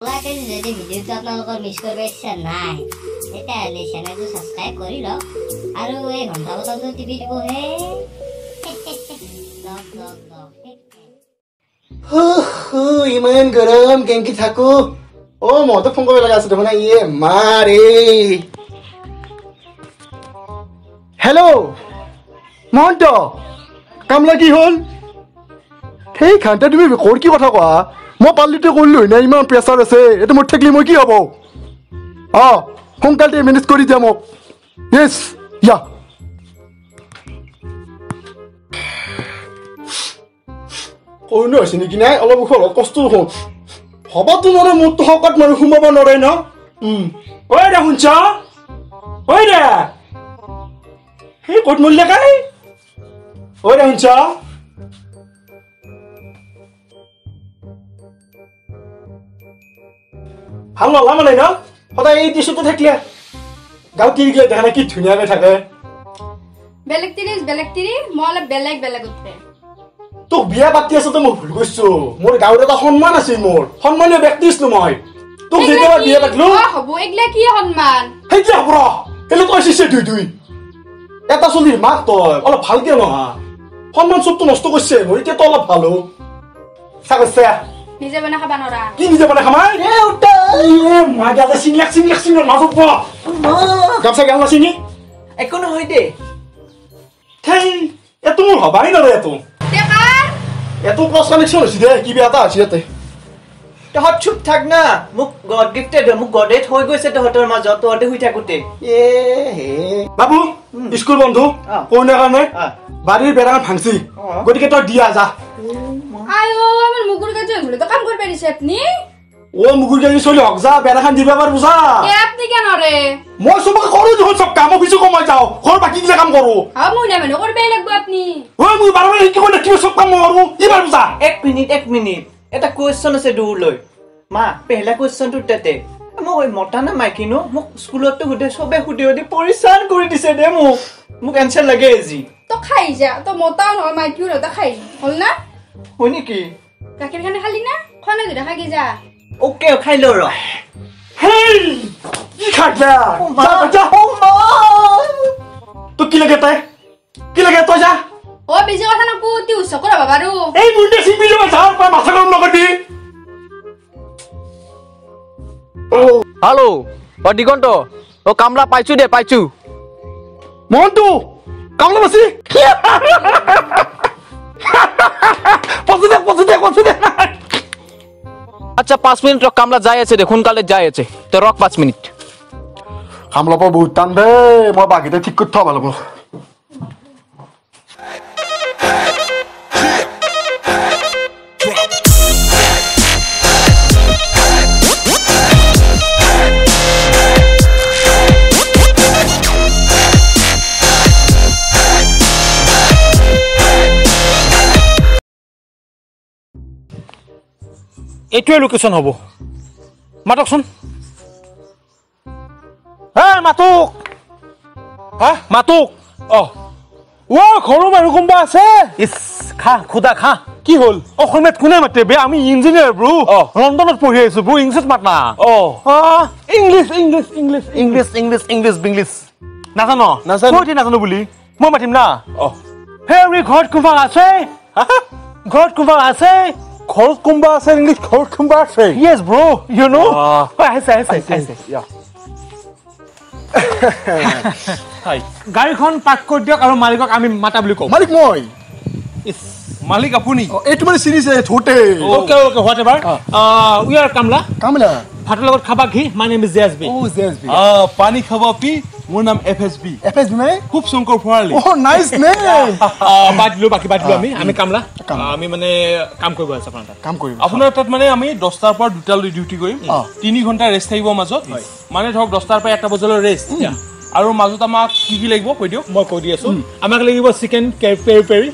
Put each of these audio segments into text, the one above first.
লাগে যদি আপোনালোকৰ মিছ কৰিব ইচ্ছা নাই তেতিয়াহ'লে চেনেলটো ছাবস্ক্ৰাইব কৰি লওক আৰু এই ঘণ্টা বটলটো টিপি লওক হু, ইমান গৰম কেনেকে থাকো অ ফোন কৰিব লগা আছে দেখোন ইয়ে মাৰে হেল্ল' মহন্ত কামলা কি হ'ল সেই খান্তে তুমি ক'ৰ কি কথা কোৱা মই পাল্লিতে কৰিলোঁ নে ইমান প্ৰেছাৰ আছে এইটো মোৰ থাকিলে মই কি হ'ব? অঁ সোনকালে মেনেজ কৰি দিয়া মোক। য়েছ ইয়া অন্য হৈছে নেকি? নাই অলপ ওখ কষ্ট দেখোন। হবাতো নোৱাৰে মোৰতো শকত মানুহ সোমাব নোৱাৰে ন? ঐ দে শুনছ? ঐ দে। সেই ক'ত মৰিলে কাই ঐ দে শুনছ? ভাল নলা মানে ন? সদায় এই টিচুটো থাকিলে। গাঁৱত কি দেখিলে দেখা নাই কি ধুনীয়াকৈ থাকে। বেলেগ তিৰি বেলেগ তিৰি মই অলপ বেলেগ বেলেগ উঠে। তোক বিয়া পাতি আছো মই ভুল কৰিছো মোৰ গাঁৱত এটা সন্মান আছিল মোৰ। সন্মানীয় ব্যক্তি আছিলো মই। তোক যেতিয়াবা বিয়া পাতিলো। হ'ব এইগিলা কি সন্মান? সেই কি হ'ব কেলে তই চিছে দুই দুই? এটা চলিৰ মাক তই অলপ ভালকে নহা সন্মান চবটো নষ্ট কৰিছে মোৰ এতিয়াতো অলপ ভাল। হ চাগছে নিজে বনাই খাবা নৰা কি নিজে বনাই খামাই মা গালে চিংলাক চিংলাক চিংলাক নাজব গামছা গাল নাচিনি একো নহয় দে। থেই এইটো মোৰ হবাই নৰে এইটো টেকাৰ এইটো ক্ৰছ কানেকশ্যন হৈছে দে কি বিয়া এটা আছে ইয়াতে। তহঁত চুপ থাক না। মোক গড গিফ্টেড হয় মোক গডেড হৈ গৈছে তহঁতৰ মাজত তহঁতে শুই থাকোতে। এ হে। বাবু স্কুল বন্ধু। কইনাৰ কাৰণে। বাৰীৰ ভাংছি অ। গতিকে তই দিয়া যা। আইও আমাৰ মুগুৰ কাছে ঘুৰে তো কাম কৰবে দিছে আপনি অ মুগুৰ গাড়ী চলি হওক যা বেৰাখন দিবা পাৰ বুজা। এ আপনি কেন ৰে মই চবকে কৰো দেখোন চব কাম অফিচো কমাই যাওঁ। ঘৰ বাকী গিলা কাম কৰো। হ্যাঁ মুই না মানে কৰবে লাগবে আপনি। ঐ মই বাৰে বাৰে শিকিব দেখিব চব কাম মই কৰো। ইবাৰ বুজা। এক মিনিট এক মিনিট। এটা কুৱেশ্যন আছে দূৰলৈ মা পেহলা কুৱেশ্যনটো তাতে। ঐ মতা না মাইকী নো? মোক স্কুলততো সোধে চবে সুধি সুধি পৰিচান কৰি দিছে দে মোক। মোক এনচাৰ লাগে আজি। তো খাই যা তো মোটাও নহয় মাইকিও নহয় তো খাই হল না? হয় নেকি? গাখীৰ খানে খালি না? খনে দুটা খাই যা অ'কে খাই লওঁ ৰ। হেই! কি খাটলা অ মা। যা যা অ মা। তোক কি লাগে তাই? কি লাগে তই যা। ও বেছি কথা নকো তি উচ্চ কৰা বাবাৰু। এই মুণ্ডে চিপি যাবা যা পাই মাথা গৰম নকৰিবি। হালো অ দিগন্ত অ কামলা পাইছো দে পাইছো। মহন্তু কামলা বাছি পচি দে পচি দে পচি দে আচ্ছা পাঁচ মিনিট রক কামলা যাই আছে দে সোনকালে যাই আছে। তো রক পাঁচ মিনিট। কামলা পৰা বহুত টান দে মই বাঘিতে এইটোৱে লোকেশ্যন হ'ব। মাতকচোন। হে মাতক। হা মাতক। অ অ ঘৰৰ মানুহ কোনোবা আছে? ইছ খা খুদা খা। কি হ'ল? অসমীয়াত কোনে মাতে বে? আমি ইঞ্জিনিয়াৰ ব্ৰু লণ্ডনত পঢ়ি আহিছো ব্ৰু ইংলিছত মাত না। অ English English English English. English English বিংলিছ নাজান। নাজানো। মই নাজানো বুলি। মই মাতিম না। হেৰি ঘৰত কোনোবা আছে? ঘৰত কোনোবা আছে? ঘৰত কোনোবা আছে ইংলিছ ঘৰত কোনোবা আছে য়েছ ব্ৰ ইউ নো আহিছে আহিছে আহিছে গাড়ীখন পাৰ্ক কৰি দিয়ক আৰু মালিকক আমি মাতা বুলি কওঁ মালিক মই মালিক আপুনি অ, এইটো মানে চিৰিছে থোতে okay okay whatever we are কামলা কামলা ভাতৰ লগত খাবা ঘি my name is J S B O JS B পানী খাব পি মোৰ নাম F S B FS B মানে খুব শংকৰ ভৰালী ও নাইস নে বাদ দিলোঁ বাকী বাদ দিলোঁ আমি আমি কামলা আমি মানে কাম কৰিব আছোঁ আপোনাৰ তাত কাম কৰিম আপোনাৰ তাত মানে আমি দহটাৰ পৰা দুটালৈ ডিউটি কৰিম। তিনি ঘণ্টা ৰেষ্ট থাকিব মাজত মানে ধৰক দহটাৰ পৰা এটা বজালৈ ৰেষ্ট আৰু মাজত আমাক কি কি লাগিব কৈ দিয়ক। মই কৈ দি আছো। আমাক লাগিব চিকেন পেৰি পেৰি.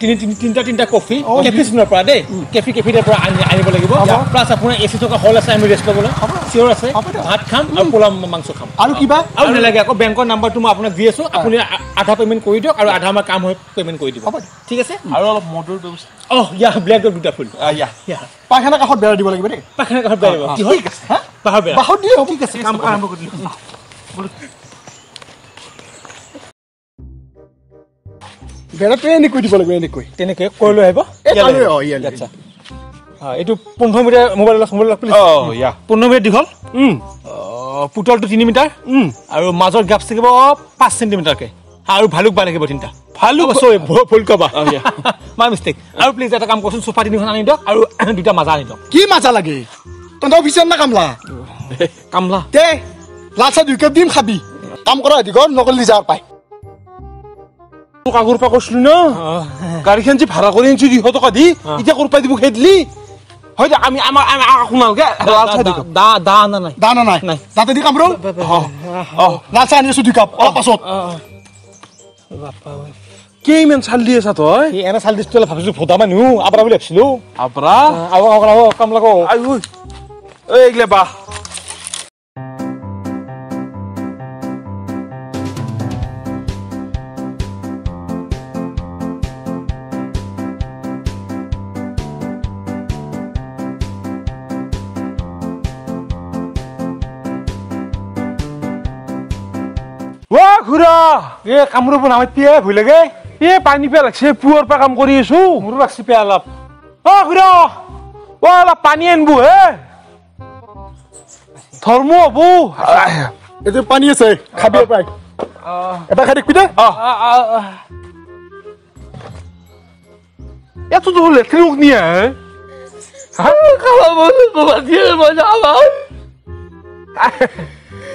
তিনি তিনি তিনিটা তিনিটা কফি। Oh, কেফি চিনৰ পৰা দেই। কেফি কেফিৰ পৰা আনি আনিব লাগিব। প্লাছ আপোনাৰ এ চি থকা হল আছে আমি ৰেষ্ট ল'বলৈ। চিয়ৰ আছে। ভাত খাম আৰু পোলাও মাংস খাম। আৰু কিবা? আৰু নালাগে আকৌ বেংকৰ নাম্বাৰটো মই আপোনাক দি আছো। আপুনি আধা পে'মেণ্ট কৰি দিয়ক আৰু আধা আমাৰ কাম হৈ পে'মেণ্ট কৰি দিব। ঠিক আছে? আৰু অলপ মদৰ ব্যৱস্থা। অহ ইয়া ব্লেক দুটা ফুল। ইয়া ইয়া পায়খানা কাষত বেৰা দিব লাগিব দেই। পাখানা কাষত লাগিব কিহৰ? ঠিক আছে হা? বাহৰ বেয়া বাহত দিলে হ'ব ঠিক আছে কাম আৰম্ভ কৰি। দিলোঁ। বেৰাটোৱে এনেকৈ দিব লাগিব এনেকৈ তেনেকৈ কৰি লৈ আহিব। আচ্ছা। এইটো পোন্ধৰ মিটাৰ মোবাইল মোবাইল অঁ ইয়া। পোন্ধৰ মিটাৰ দীঘল। পুতলটো তিনি মিটাৰ। আৰু মাজৰ গেপছ থাকিব পাঁচ চেণ্টিমিটাৰকৈ আৰু ভালুক বাই লাগিব তিনিটা। ভালুক চৰি ফুল কবা। মাই মিষ্টেক আৰু প্লিজ এটা কাম কৰচোন চোফা তিনিখন আনি দিয়ক আৰু দুটা মাজা আনি দিয়ক। কি মাজা লাগে? তহঁতৰ অফিচাৰ না কামলা? কামলা। দে লাল চাহ দুই কাপ দিম খাবি। কাম কৰা দীঘল নকৰিলি যাৰ পাই তোক আগৰ পৰা কৈছিলো ন গাড়ীখন যে ভাড়া কৰি আনিছো দুশ টকা দি এতিয়া ক'ৰ পৰা দিব খেদিলি হয় দে আমি আমাৰ আমি আকৌ নালগে লাল চাহ দি খাম। দা দা আনা নাই দানা নাই নাই। যাতে দি কাম ৰ লাল চাহ আনি আছো দুই কাপ অলপ পাছত কি ইমান চাল দি আছা তই এই এনে চাল দিছটো অলপ ভাবিছিলোঁ ভোটা মানুহ আবৰা বুলি ভাবিছিলোঁ আবৰা আহ আহ আহ কাম লাগো আই ঐ ঐ এইগিলা বাহ এ কামৰূপ নামাই পিয়ে ভুই লাগে। এ পানী পিয়া লাগছে পুৱাৰ পৰা কাম কৰি আছো। মোৰো লাগছি পিয়া অলপ। অ খুৰা। অ অলপ পানী আনবো হে। ধৰ্ম হব। এইটো পানী আছে খাবি পাই এটা খাই দেখিবি দে। ইয়াতো তো লেট্ৰিন নিয়ে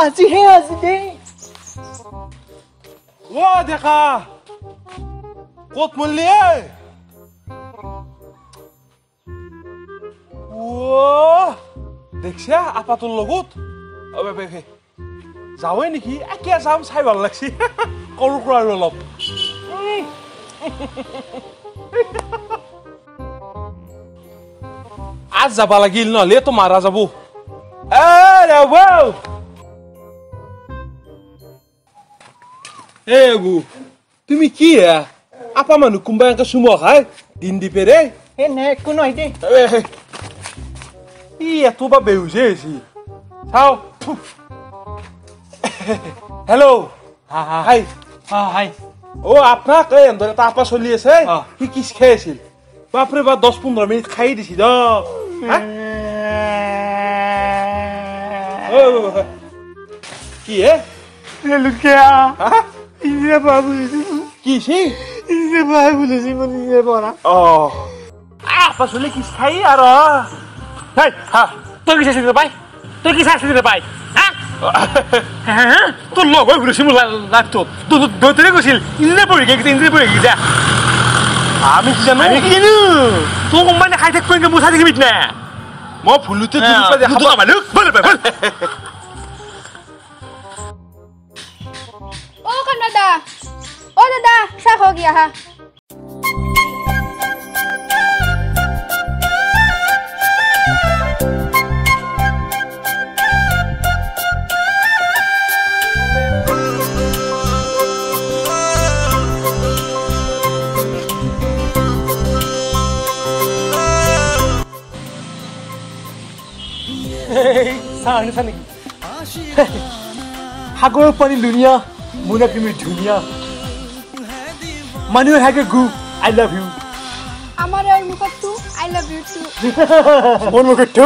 ও আজিহে আজি দেই ও দেখা ক'ত মৰলি ঐ ও দেখছা আপাটোৰ লগত। অ, বে, বে, বে। যাওঁৱে নেকি? একে যাম চাই ভাল লাগছি। কৰো কৰা আৰু অলপ। আজ যাবা লাগিল নহ'লে তো মাৰা যাব। এ ৰব এ বু তুমি কি হে আপা মানুহ কোনোবা এনেকে চুমা খাই দিন দি পেৰে এ নে একো নহয় দেই ই এটো বা বেহুজে হৈছে চাও হেল্ল' হাই হাই অ আপোনাক এই এন্দৰ এটা আপা চলি আছে অ। সি কিচ খাই আছিল বাপৰে বা দহ পোন্ধৰ মিনিট খাই দিছি দ হা? অ, কি হে হা? কি সি? অ আপা চলি কিচ খাই আৰু হেই, হা, তই কি চাইছিলি পাই? তই কি চাইছিলি পাই? হা হা, হা? তোৰ লগ হৈ ঘূৰিছি মোৰ লাইফটোত তোৰ দেউতাৰে কৈছিল ইনে পঢ়ি গেছে ইনে পঢ়ি গেছে আমি কি জানো? আমি কি জানো? তোৰ কোম্পানী খাই থাকিব এনেকে মোৰ চাই থাকিবি নে? মই ভুলতে তোৰ পৰা দেখা দুটা মানুহ বল বল বল অ কান দাদা অ দাদা চাহ খাওক আহা চানি চানি সাগৰৰ পানী লুনিয়া মোনা তুমি ধুনীয়া মানুহে হাগে গু আই লাভ ইউ আমাৰ মুখততো আই লাভ ইউ টু মোৰ মুখত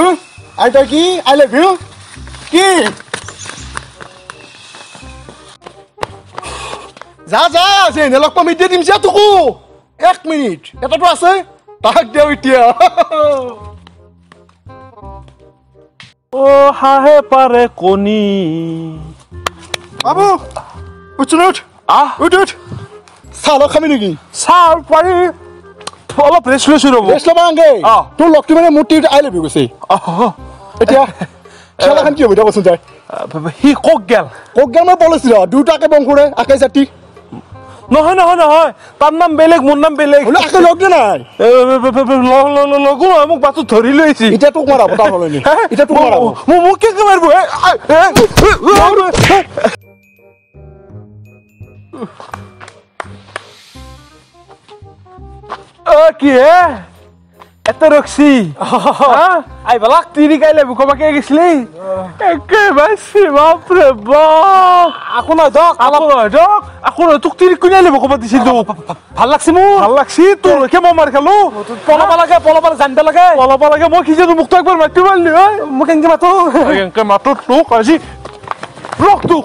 আইতা কি আই লাভ ইউ কি? যা যা যে এনে লগ পাম এতিয়া দিম যা তোকো। এক মিনিট এটাতো আছে? তাক দেও এতিয়া। অ হাহে পাৰে কণী। বাবু উঠ আহ উঠ উঠ চাহ লগ খাবি নেকি চাহ পাৰি অলপ ৰেষ্ট লৈছো ৰ'ব ৰেষ্ট ল'বা আনগে অ। তোৰ লগটো মানে মোৰ টিত আই লবি গৈছে এতিয়া খেলাখন কি হ'ব এতিয়া কচোন তাই সি কক গেল কক গেল মই পলিচি ৰ দুটাকে বংশুৰে আকে জাতি নহয় নহয় নহয় তাৰ নাম বেলেগ মোৰ নাম বেলেগ বোলে আকে লগ দিয়া নাই লগ নহয় মোক বাটত ধৰি লৈ আহিছে এতিয়া তোক মাৰাব তাৰ সলনি এতিয়া তোক মাৰাব মোক কেনেকে মাৰিব কি হে? এটা ৰখছি আই বেলাক তিৰি কাইলে বুকবাকে গেছলি। একেবাৰে বাপৰে বাপ। আকো নহয় দক আকো নহয় দক। আকো নহয় তোক তিৰি কোনে আহিলে বুকবা দিছিল তোক ভাল লাগছি মোৰ। ভাল লাগছি তোৰ লৈকে মই মাৰ খালো। পলাব লাগে পলাব জানিব লাগে। পলাব লাগে মই খিজানো মোক তো একবাৰ মাতিব পাৰিলি হয় মোক এনেকে মাতো। এনেকে মাতো তোক আজি। ৰখ তোক।